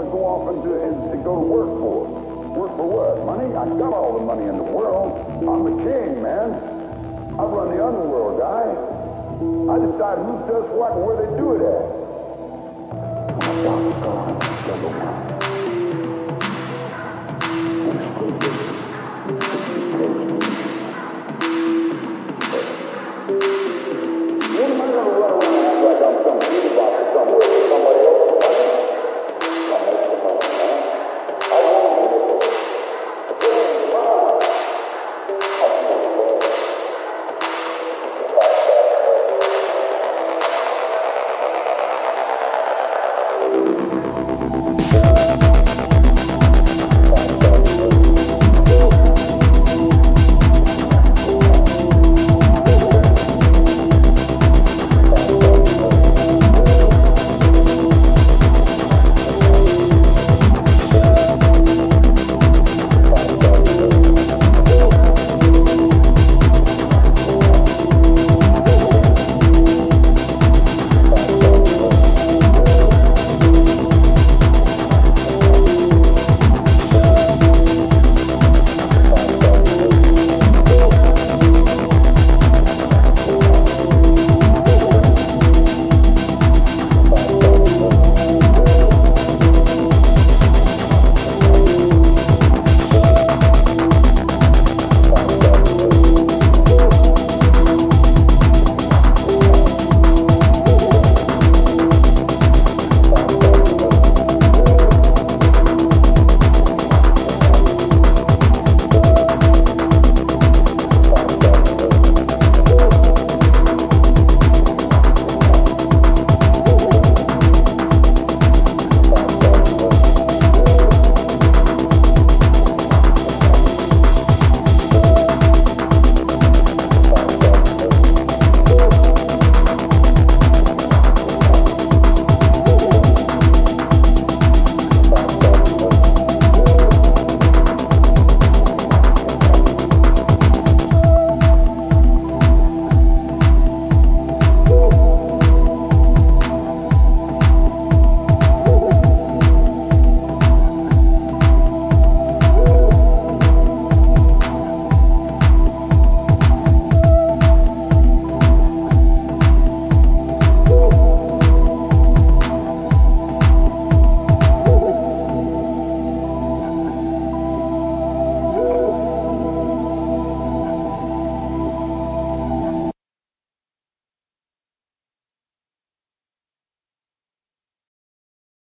to go off into and go to work for. Work for what? Money? I got all the money in the world. I'm the king, man. I run the underworld, guy. I decide who does what and where they do it at. Oh, Gone. you